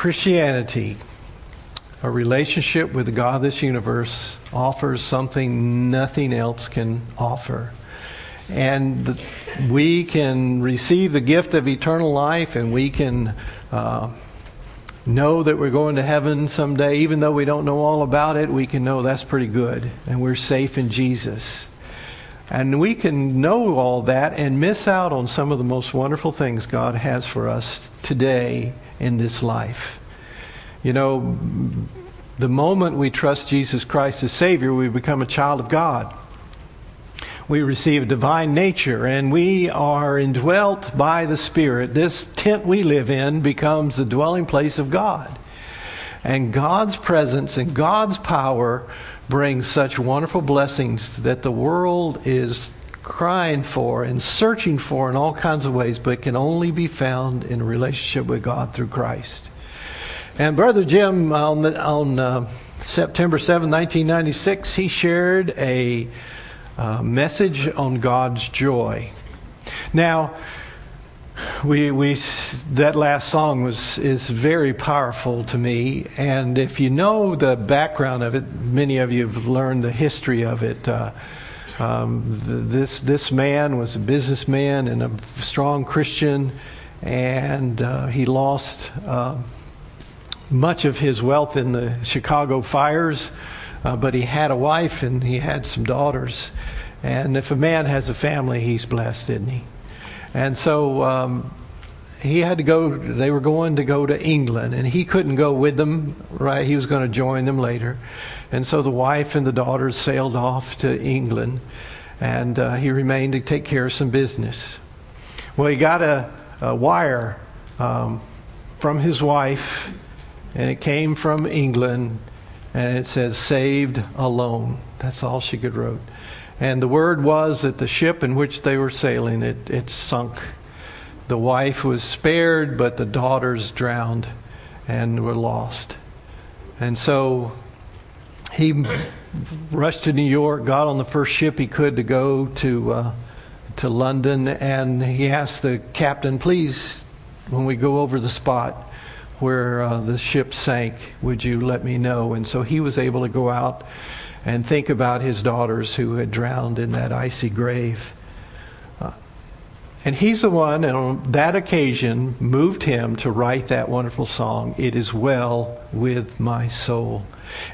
Christianity, a relationship with the God of this universe, offers something nothing else can offer. And we can receive the gift of eternal life and we can uh, know that we're going to heaven someday. Even though we don't know all about it, we can know that's pretty good and we're safe in Jesus. And we can know all that and miss out on some of the most wonderful things God has for us today in this life. You know, the moment we trust Jesus Christ as Savior, we become a child of God. We receive a divine nature and we are indwelt by the Spirit. This tent we live in becomes the dwelling place of God. And God's presence and God's power brings such wonderful blessings that the world is crying for and searching for in all kinds of ways, but can only be found in a relationship with God through Christ. And Brother Jim, on, on uh, September 7, 1996, he shared a uh, message on God's joy. Now, we, we that last song was is very powerful to me and if you know the background of it many of you have learned the history of it uh, um, the, this this man was a businessman and a strong Christian and uh, he lost uh, much of his wealth in the Chicago fires uh, but he had a wife and he had some daughters. And if a man has a family he's blessed isn't he? And so um, he had to go, they were going to go to England, and he couldn't go with them, right? He was going to join them later. And so the wife and the daughters sailed off to England, and uh, he remained to take care of some business. Well, he got a, a wire um, from his wife, and it came from England, and it says, saved alone. That's all she could wrote. And the word was that the ship in which they were sailing, it, it sunk. The wife was spared, but the daughters drowned and were lost. And so he rushed to New York, got on the first ship he could to go to, uh, to London, and he asked the captain, please, when we go over the spot where uh, the ship sank, would you let me know? And so he was able to go out and think about his daughters who had drowned in that icy grave. And he's the one, and on that occasion, moved him to write that wonderful song, It Is Well With My Soul.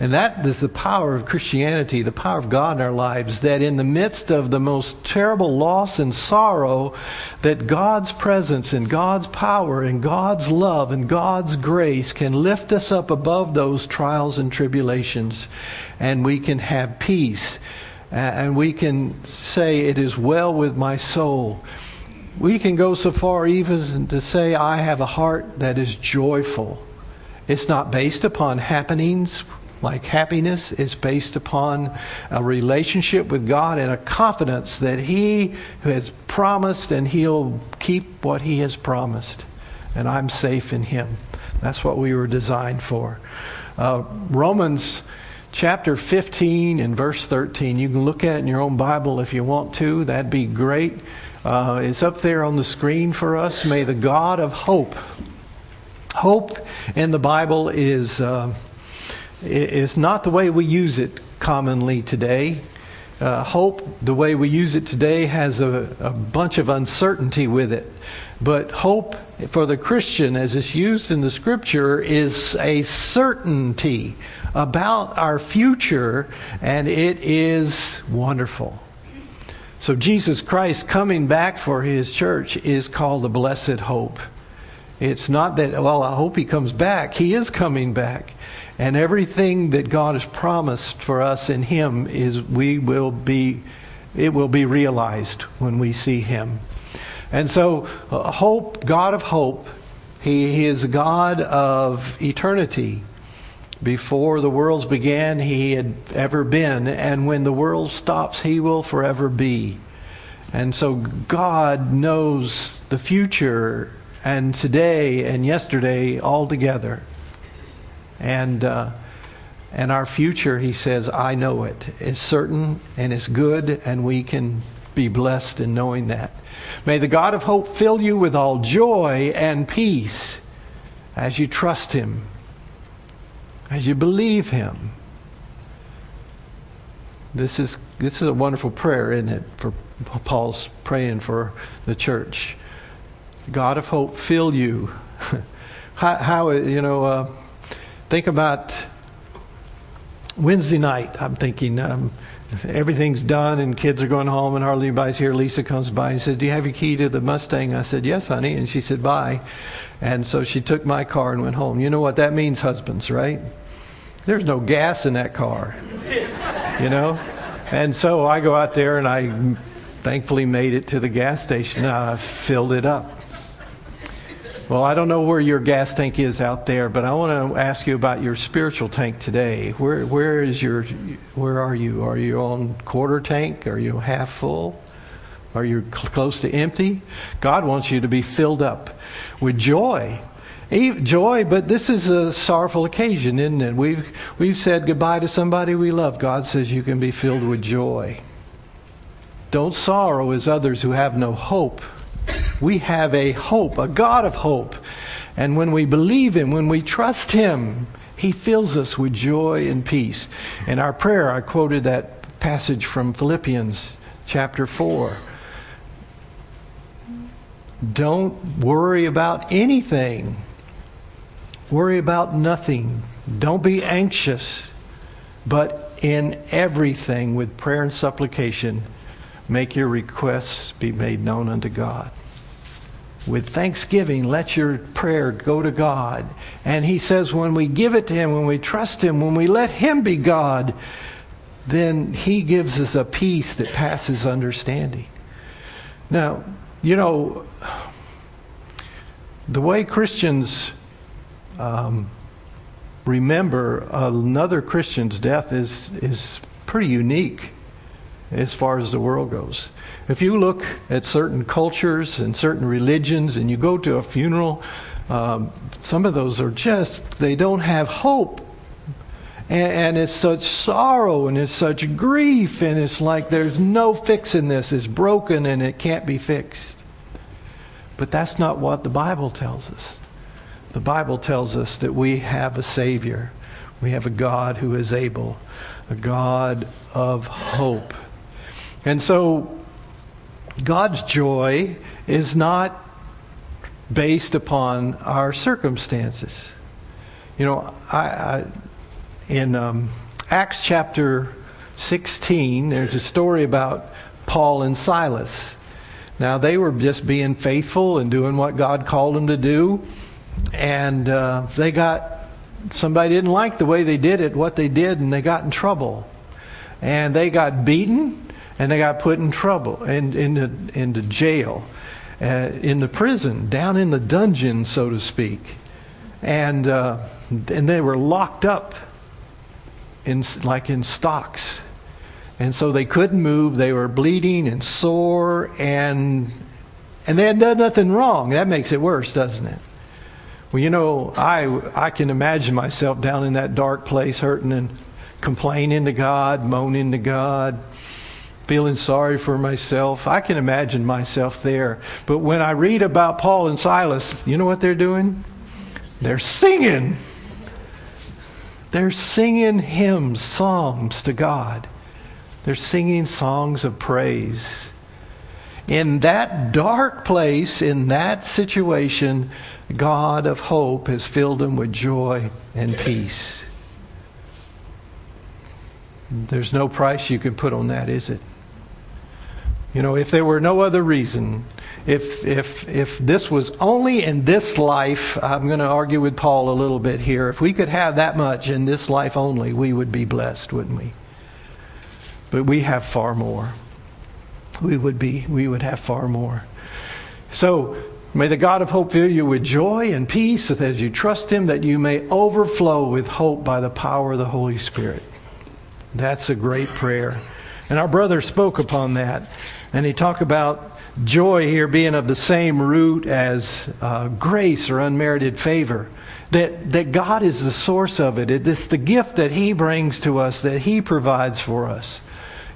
And that is the power of Christianity, the power of God in our lives, that in the midst of the most terrible loss and sorrow, that God's presence and God's power and God's love and God's grace can lift us up above those trials and tribulations, and we can have peace, and we can say, It is well with my soul. We can go so far even to say, I have a heart that is joyful. It's not based upon happenings like happiness is based upon a relationship with God and a confidence that He has promised and He'll keep what He has promised. And I'm safe in Him. That's what we were designed for. Uh, Romans chapter 15 and verse 13. You can look at it in your own Bible if you want to. That'd be great. Uh, it's up there on the screen for us. May the God of hope. Hope in the Bible is. Uh, it's not the way we use it commonly today. Uh, hope, the way we use it today, has a, a bunch of uncertainty with it. But hope for the Christian, as it's used in the scripture, is a certainty about our future, and it is wonderful. So, Jesus Christ coming back for his church is called a blessed hope. It's not that, well, I hope he comes back. He is coming back. And everything that God has promised for us in Him is we will be, it will be realized when we see Him. And so, uh, hope, God of hope, He, he is God of eternity. Before the worlds began, He had ever been. And when the world stops, He will forever be. And so, God knows the future and today and yesterday all together. And, uh, and our future, he says, I know it. It's certain and it's good, and we can be blessed in knowing that. May the God of hope fill you with all joy and peace as you trust Him, as you believe Him. This is, this is a wonderful prayer, isn't it? For Paul's praying for the church. God of hope, fill you. how, how, you know, uh, think about Wednesday night. I'm thinking um, everything's done and kids are going home and hardly anybody's here. Lisa comes by and says, Do you have your key to the Mustang? I said, Yes, honey. And she said, Bye. And so she took my car and went home. You know what that means, husbands, right? There's no gas in that car you know? And so I go out there and I thankfully made it to the gas station. I filled it up. Well, I don't know where your gas tank is out there, but I want to ask you about your spiritual tank today. Where, where is your, where are you? Are you on quarter tank? Are you half full? Are you cl- close to empty? God wants you to be filled up with joy joy, but this is a sorrowful occasion, isn't it? We've, we've said goodbye to somebody we love. God says you can be filled with joy. Don't sorrow as others who have no hope. We have a hope, a God of hope. And when we believe Him, when we trust Him, He fills us with joy and peace. In our prayer, I quoted that passage from Philippians chapter 4. Don't worry about anything Worry about nothing. Don't be anxious, but in everything, with prayer and supplication, make your requests be made known unto God. With thanksgiving, let your prayer go to God. And he says, when we give it to him, when we trust him, when we let him be God, then he gives us a peace that passes understanding. Now, you know, the way Christians um, remember another Christian's death is, is pretty unique as far as the world goes. If you look at certain cultures and certain religions and you go to a funeral, um, some of those are just, they don't have hope. And, and, it's such sorrow and it's such grief, and it's like there's no fixing this. It's broken and it can't be fixed. But that's not what the Bible tells us. The Bible tells us that we have a Savior. We have a God who is able, a God of hope. And so, God's joy is not based upon our circumstances. You know, I, I in um, Acts chapter 16, there's a story about Paul and Silas. Now, they were just being faithful and doing what God called them to do and uh, they got somebody didn't like the way they did it, what they did, and they got in trouble. And they got beaten, and they got put in trouble, and into into jail, uh, in the prison, down in the dungeon, so to speak, and uh, and they were locked up in like in stocks. And so they couldn't move. They were bleeding and sore, and and they had done nothing wrong. That makes it worse, doesn't it? Well, you know, I, I can imagine myself down in that dark place hurting and complaining to God, moaning to God, feeling sorry for myself. I can imagine myself there. But when I read about Paul and Silas, you know what they're doing? They're singing. They're singing hymns, songs to God. They're singing songs of praise. In that dark place, in that situation, God of hope has filled them with joy and peace. There's no price you can put on that, is it? You know, if there were no other reason, if, if, if this was only in this life, I'm going to argue with Paul a little bit here. If we could have that much in this life only, we would be blessed, wouldn't we? But we have far more. We would be, we would have far more. So May the God of hope fill you with joy and peace as you trust Him, that you may overflow with hope by the power of the Holy Spirit. That's a great prayer. And our brother spoke upon that. And he talked about joy here being of the same root as uh, grace or unmerited favor. That, that God is the source of it. It's the gift that He brings to us, that He provides for us.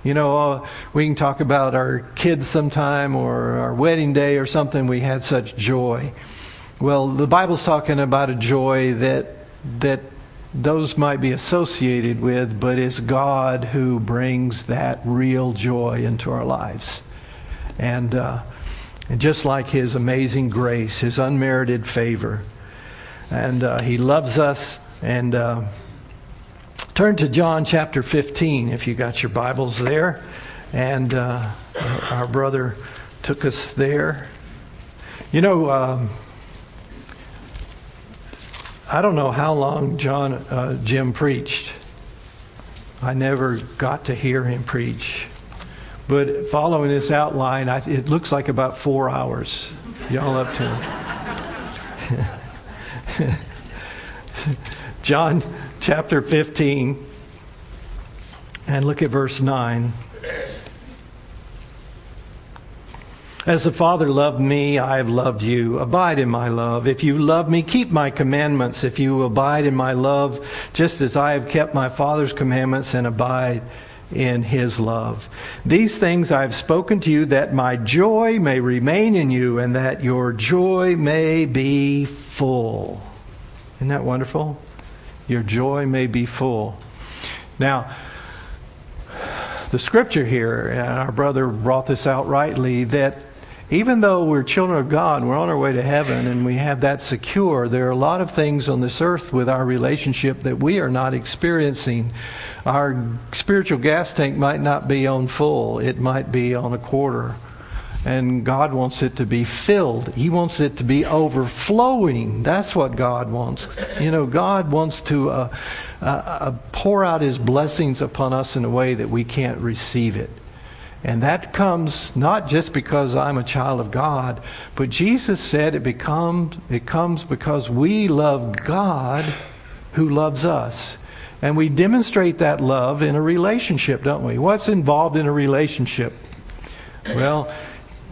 You know, uh, we can talk about our kids sometime or our wedding day or something. We had such joy. Well, the Bible's talking about a joy that that those might be associated with, but it's God who brings that real joy into our lives. And, uh, and just like His amazing grace, His unmerited favor. And uh, He loves us. And uh, turn to John chapter 15 if you got your Bibles there. And uh, our brother took us there. You know, um, I don't know how long John uh, Jim preached. I never got to hear him preach. But following this outline, I, it looks like about four hours. Y'all up to it? John chapter 15, and look at verse 9. As the Father loved me, I have loved you. Abide in my love. If you love me, keep my commandments. If you abide in my love, just as I have kept my Father's commandments and abide in his love. These things I have spoken to you that my joy may remain in you and that your joy may be full. Isn't that wonderful? Your joy may be full. Now, the scripture here, and our brother brought this out rightly, that even though we're children of God, we're on our way to heaven, and we have that secure, there are a lot of things on this earth with our relationship that we are not experiencing. Our spiritual gas tank might not be on full, it might be on a quarter. And God wants it to be filled. He wants it to be overflowing. That's what God wants. You know, God wants to uh, uh, uh pour out His blessings upon us in a way that we can't receive it. And that comes not just because I'm a child of God, but Jesus said it becomes it comes because we love God who loves us. And we demonstrate that love in a relationship, don't we? What's involved in a relationship? Well,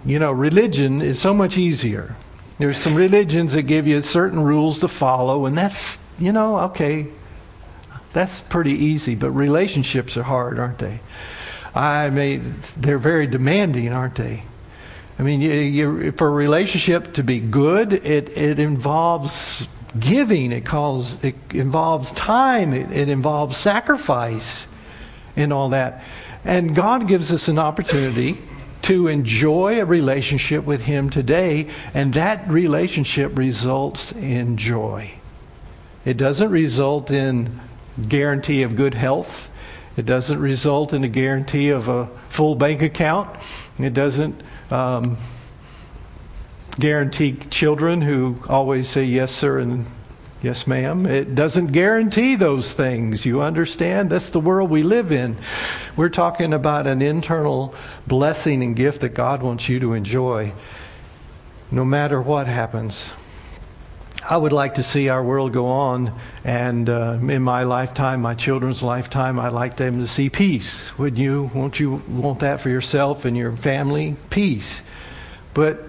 you know, religion is so much easier. There's some religions that give you certain rules to follow, and that's, you know, okay, that's pretty easy, but relationships are hard, aren't they? I mean, they're very demanding, aren't they? I mean, you, you, for a relationship to be good, it, it involves giving, it, calls, it involves time, it, it involves sacrifice, and all that. And God gives us an opportunity to enjoy a relationship with Him today, and that relationship results in joy. It doesn't result in guarantee of good health. It doesn't result in a guarantee of a full bank account. It doesn't um, guarantee children who always say yes, sir, and yes, ma'am. It doesn't guarantee those things. You understand? That's the world we live in. We're talking about an internal blessing and gift that God wants you to enjoy no matter what happens. I would like to see our world go on, and uh, in my lifetime, my children's lifetime, I'd like them to see peace. Would you? Won't you want that for yourself and your family? Peace. But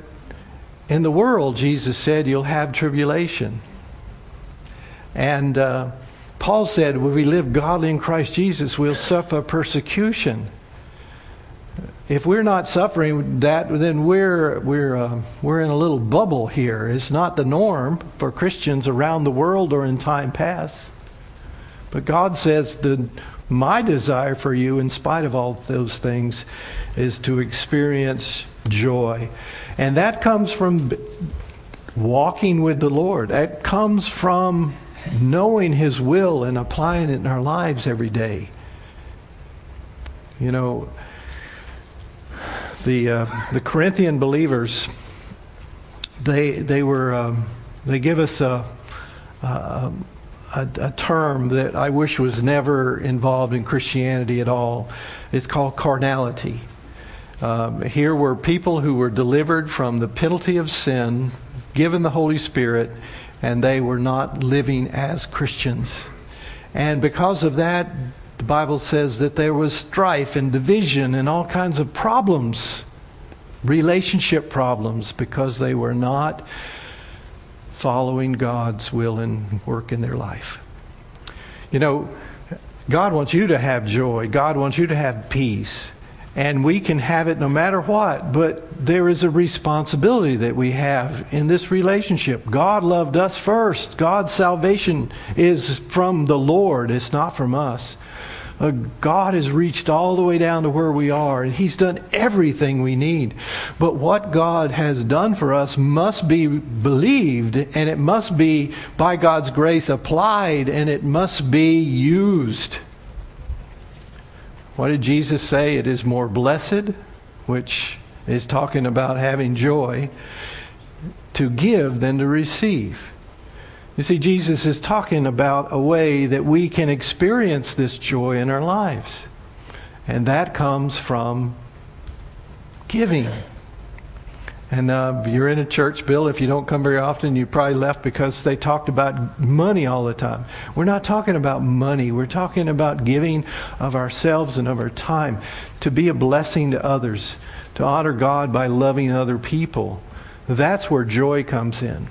in the world, Jesus said, you'll have tribulation. And uh, Paul said, when we live godly in Christ Jesus, we'll suffer persecution if we're not suffering that, then we're, we're, uh, we're in a little bubble here. It's not the norm for Christians around the world or in time past. But God says that my desire for you, in spite of all those things, is to experience joy. And that comes from walking with the Lord. That comes from knowing His will and applying it in our lives every day. You know, the uh, the Corinthian believers they they were um, they give us a, a, a term that I wish was never involved in Christianity at all. It's called carnality. Um, here were people who were delivered from the penalty of sin, given the Holy Spirit, and they were not living as Christians. And because of that, the Bible says that there was strife and division and all kinds of problems, relationship problems, because they were not following God's will and work in their life. You know, God wants you to have joy, God wants you to have peace. And we can have it no matter what, but there is a responsibility that we have in this relationship. God loved us first. God's salvation is from the Lord, it's not from us. Uh, God has reached all the way down to where we are, and He's done everything we need. But what God has done for us must be believed, and it must be, by God's grace, applied, and it must be used. What did Jesus say? It is more blessed, which is talking about having joy, to give than to receive. You see, Jesus is talking about a way that we can experience this joy in our lives. And that comes from giving. And uh, you're in a church, Bill. If you don't come very often, you probably left because they talked about money all the time. We're not talking about money. We're talking about giving of ourselves and of our time to be a blessing to others, to honor God by loving other people. That's where joy comes in.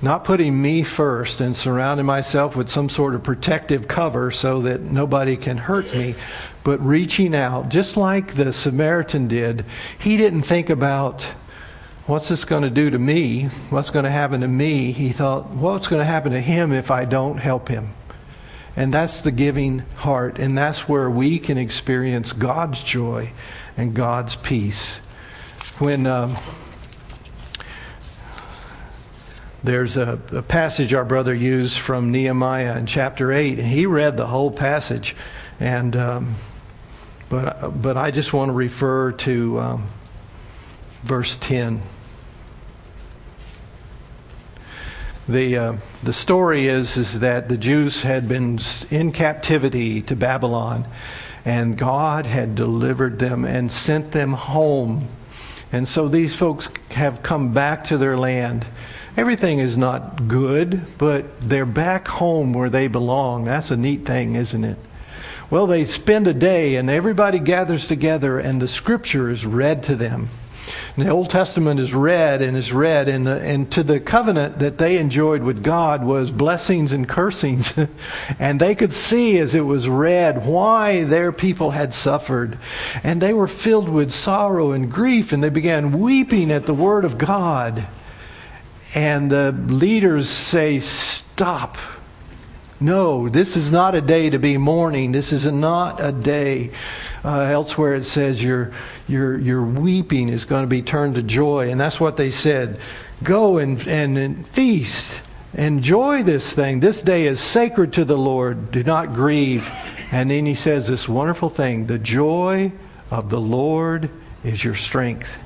Not putting me first and surrounding myself with some sort of protective cover so that nobody can hurt me, but reaching out, just like the Samaritan did. He didn't think about what's this going to do to me? What's going to happen to me? He thought, what's going to happen to him if I don't help him? And that's the giving heart, and that's where we can experience God's joy and God's peace. When um, there's a, a, passage our brother used from Nehemiah in chapter 8, and he read the whole passage, and um, but, but I just want to refer to um, verse 10. The, uh, the story is, is that the Jews had been in captivity to Babylon, and God had delivered them and sent them home. And so these folks have come back to their land. Everything is not good, but they're back home where they belong. That's a neat thing, isn't it? Well, they spend a day and everybody gathers together and the scripture is read to them. And the Old Testament is read and is read, and, and to the covenant that they enjoyed with God was blessings and cursings. and they could see as it was read why their people had suffered. And they were filled with sorrow and grief, and they began weeping at the word of God. And the leaders say, Stop. No, this is not a day to be mourning. This is not a day. Uh, elsewhere it says your, your, your weeping is going to be turned to joy. And that's what they said. Go and, and, and feast. Enjoy this thing. This day is sacred to the Lord. Do not grieve. And then he says this wonderful thing the joy of the Lord is your strength.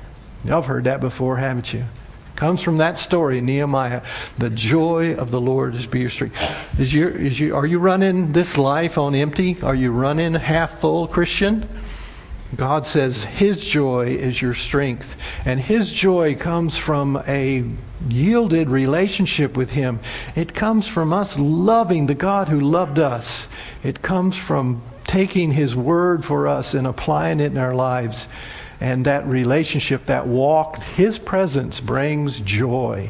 Have heard that before, haven't you? Comes from that story Nehemiah. The joy of the Lord is be your strength. Is your, is your, are you running this life on empty? Are you running half full Christian? God says His joy is your strength. And His joy comes from a yielded relationship with Him. It comes from us loving the God who loved us. It comes from taking His word for us and applying it in our lives. And that relationship, that walk, His presence brings joy.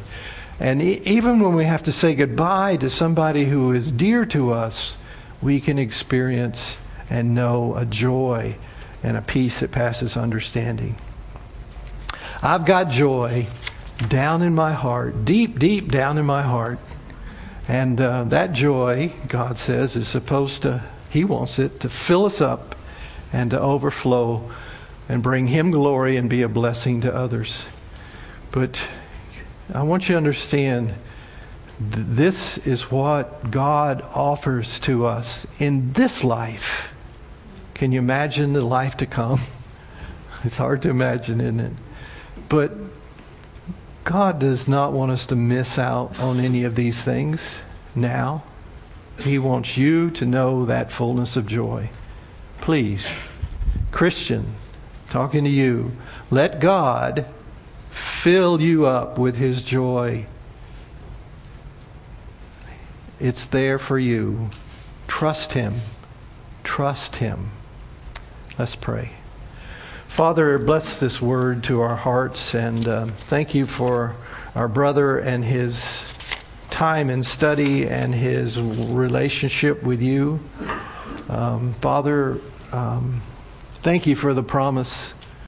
And e- even when we have to say goodbye to somebody who is dear to us, we can experience and know a joy and a peace that passes understanding. I've got joy down in my heart, deep, deep down in my heart. And uh, that joy, God says, is supposed to, He wants it to fill us up and to overflow and bring Him glory and be a blessing to others. But I want you to understand th- this is what God offers to us in this life. Can you imagine the life to come? It's hard to imagine, isn't it? But God does not want us to miss out on any of these things now. He wants you to know that fullness of joy. Please, Christian, talking to you, let God fill you up with His joy. It's there for you. Trust Him. Trust Him. Let's pray. Father, bless this word to our hearts and uh, thank you for our brother and his time in study and his relationship with you. Um, Father, um, Thank you for the promise